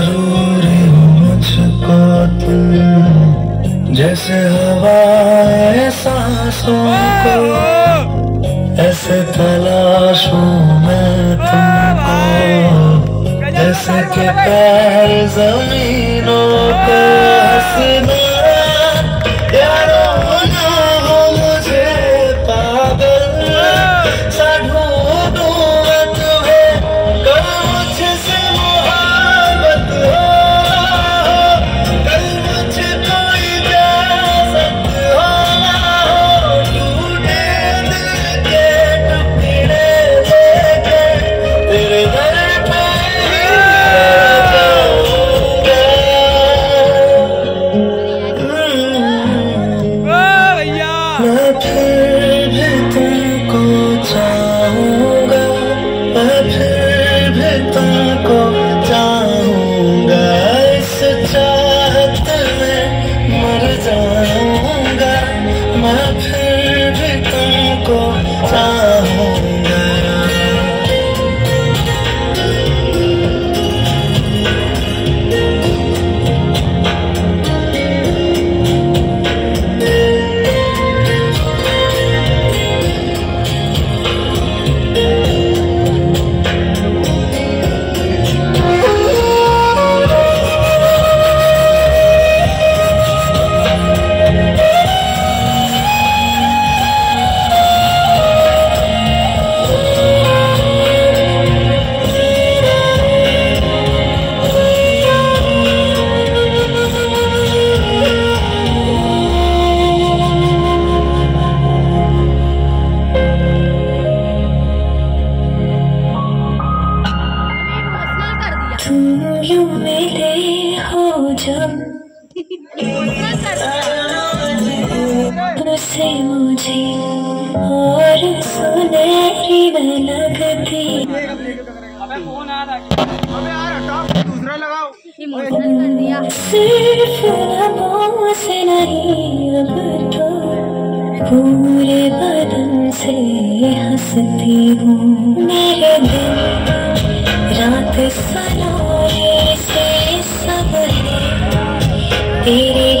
रो मुझको तुम जैसे हवाए सांसों को। ऐसे तलाशूं मैं तुमको। जैसे कि पैर जमीनों को। Yeah. जब मुझे और सुनहरी लगती सिर्फ़ लबों से नहीं अब तो पूरे बदन से हंसती हूँ मेरे दिल रात सा तेरे